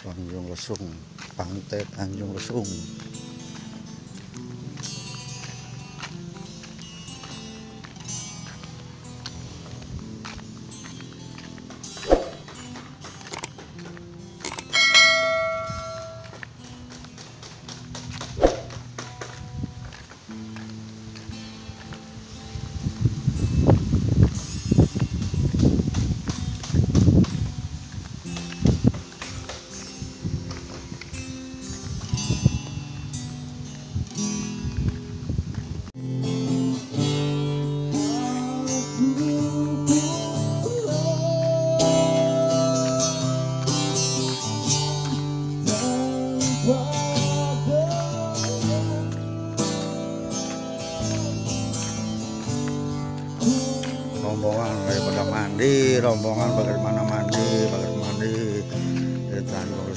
ang Pangyong Rasong Pangtet Anyong Rasong rombongan daripada mandi rombongan bagaimana mandi bagaimana mandi di Tanjung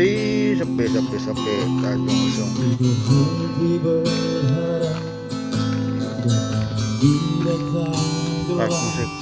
Lesung Hati berharap dapat datang Live gelap musik